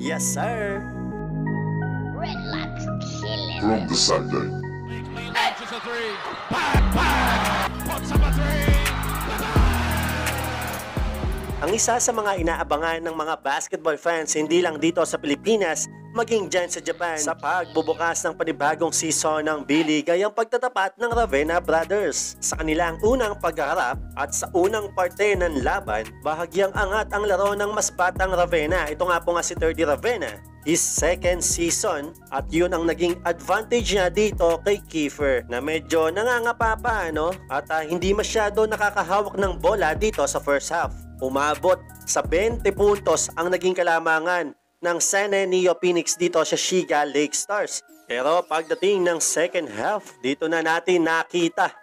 Yes, sir. Redlock's killing. From the Sunday. three. Ang isa sa mga inaabangan ng mga basketball fans hindi lang dito sa Pilipinas, maging dyan sa Japan sa pagbubukas ng panibagong season ng B-League ay ang pagtatapat ng Ravenna Brothers. Sa kanilang unang pagharap at sa unang parte ng laban, bahagyang angat ang laro ng mas batang Ravenna. Ito nga po nga si 30 Ravenna his second season at yun ang naging advantage niya dito kay Kiefer na medyo nangangapa pa no? at ah, hindi masyado nakakahawak ng bola dito sa first half. Umabot sa 20 puntos ang naging kalamangan ng San Neo Phoenix dito sa Shiga Lake Stars. Pero pagdating ng second half, dito na natin nakita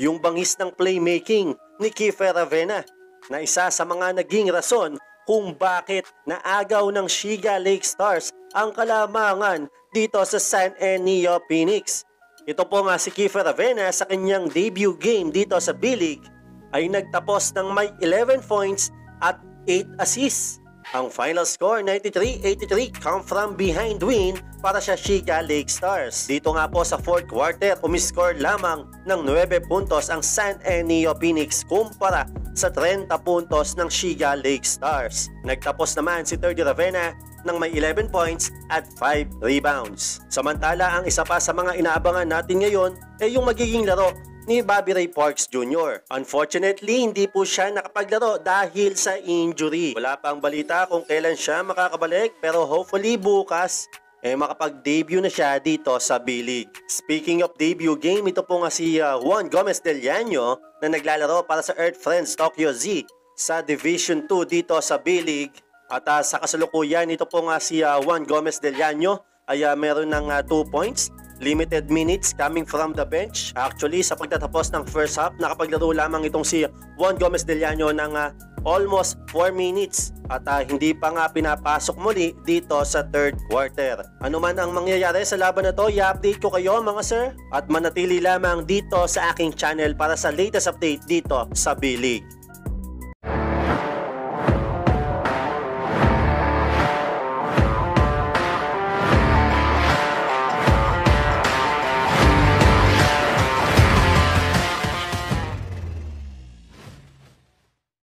yung bangis ng playmaking ni Kiefer Ravena na isa sa mga naging rason kung bakit naagaw ng Shiga Lake Stars ang kalamangan dito sa San Enio Phoenix. Ito po nga si Kiefer Ravena sa kanyang debut game dito sa B-League ay nagtapos ng may 11 points at 8 assists. Ang final score 93-83 come from behind win para sa Shiga Lake Stars. Dito nga po sa fourth quarter, umiscore lamang ng 9 puntos ang San Enio Phoenix kumpara sa 30 puntos ng Shiga Lake Stars. Nagtapos naman si 30 Ravenna ng may 11 points at 5 rebounds. Samantala, ang isa pa sa mga inaabangan natin ngayon ay yung magiging laro ni Bobby Ray Parks Jr. Unfortunately, hindi po siya nakapaglaro dahil sa injury. Wala pang balita kung kailan siya makakabalik pero hopefully bukas eh makapag-debut na siya dito sa B-League. Speaking of debut game, ito po nga si uh, Juan Gomez Del Llano na naglalaro para sa Earth Friends Tokyo Z sa Division 2 dito sa B-League. At uh, sa kasalukuyan, ito po nga si uh, Juan Gomez Del Llano ay uh, meron ng 2 uh, points, limited minutes coming from the bench. Actually, sa pagtatapos ng first half, nakapaglaro lamang itong si Juan Gomez Del Llano ng uh, almost 4 minutes at uh, hindi pa nga pinapasok muli dito sa third quarter. Ano man ang mangyayari sa laban na to, i-update ko kayo mga sir at manatili lamang dito sa aking channel para sa latest update dito sa B-League.